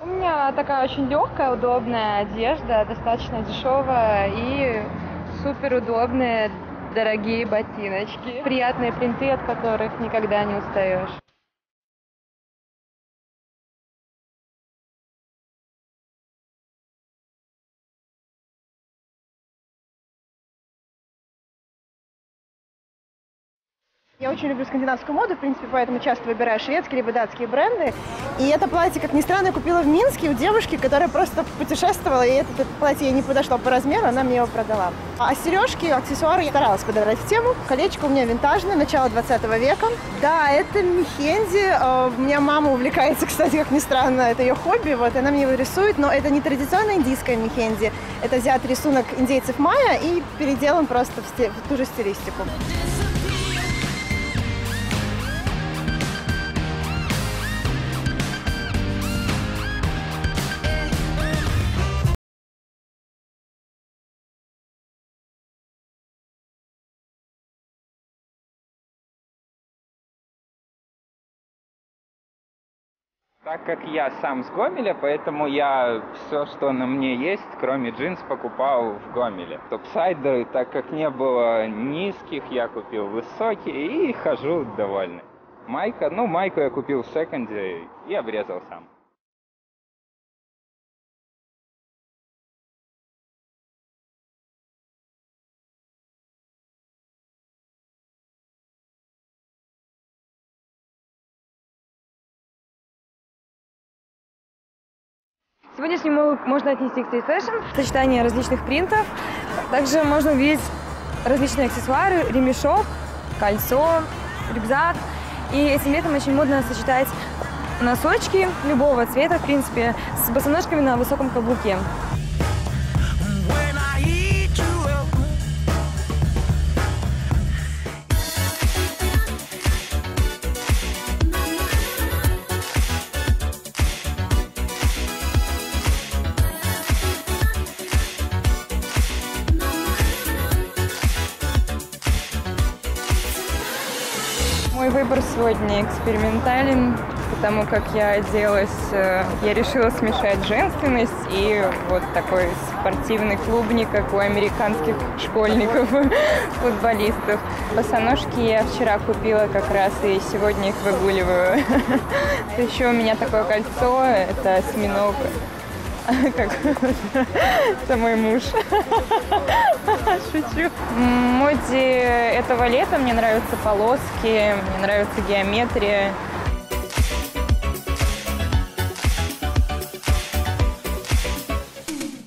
Это такая очень легкая, удобная одежда, достаточно дешевая и супер удобные, дорогие ботиночки. Приятные принты, от которых никогда не устаешь. Я очень люблю скандинавскую моду, в принципе, поэтому часто выбираю шведские либо датские бренды. И это платье, как ни странно, я купила в Минске у девушки, которая просто путешествовала, и это, это платье ей не подошло по размеру, она мне его продала. А сережки, аксессуары я старалась подобрать в тему. Колечко у меня винтажное, начало 20 века. Да, это Мехенди. Э, У меня мама увлекается, кстати, как ни странно, это ее хобби, вот, она мне его рисует, но это не традиционная индийская Мехенди. Это взят рисунок индейцев майя и переделан просто в, в ту же стилистику. Так как я сам с Гомеля, поэтому я все, что на мне есть, кроме джинс, покупал в Гомеле. Топсайдеры, так как не было низких, я купил высокие и хожу довольный. Майка, ну майку я купил в секонде и обрезал сам. Сегодняшний мол можно отнести к street fashion, сочетание различных принтов. Также можно увидеть различные аксессуары, ремешок, кольцо, рюкзак. И этим летом очень модно сочетать носочки любого цвета, в принципе, с босоножками на высоком каблуке. Мой выбор сегодня экспериментален, потому как я оделась, э, я решила смешать женственность и вот такой спортивный клубник, как у американских школьников, футболистов. Босоножки я вчера купила как раз и сегодня их выгуливаю. Еще у меня такое кольцо, это осьминог. Как это мой муж. В моде этого лета мне нравятся полоски, мне нравится геометрия.